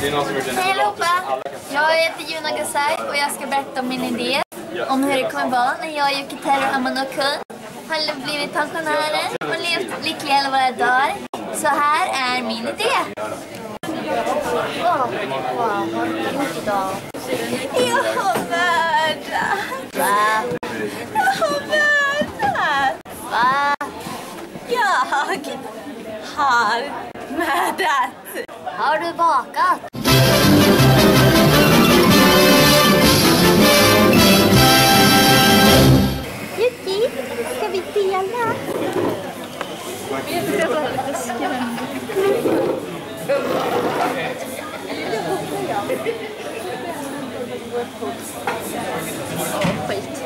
Det är någon som gjort en Hej allihopa! Jag heter Juna Gasai och jag ska berätta om min idé. Om hur det kommer vara när jag, Yukiteru Amanokun har blivit pensionärer och levt lyckliga hela våra dagar. Så här är min idé. Wow, vad idag? Jag har värdat. Va? Jag har värdat. Va? Jag har mördat. Har du bakat? Skit.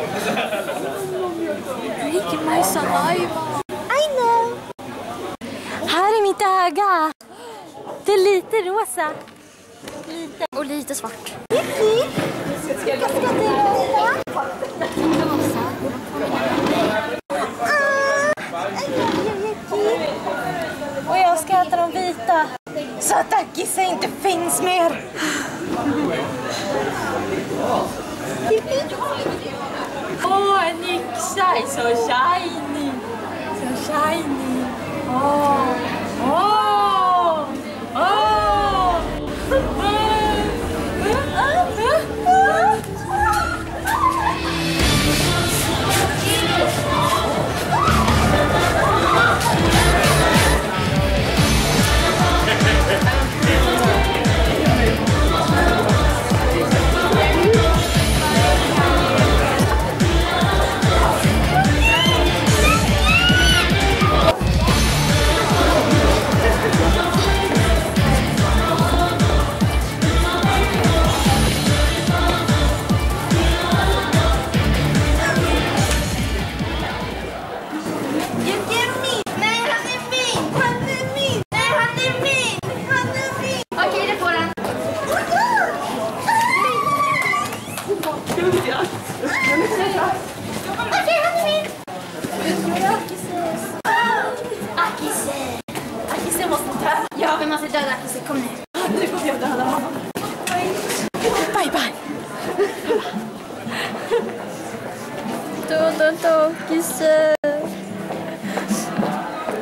Vilken my saliva. I know. Här är mitt öga. Det är lite rosa. Lite. Och lite svart. Yuki, ska du dela? Rosa. Rosa jag ska äta de vita. Så att Agisse inte finns mer. Åh, en yxa! Så shiny! Så shiny! Åh!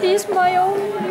He's my only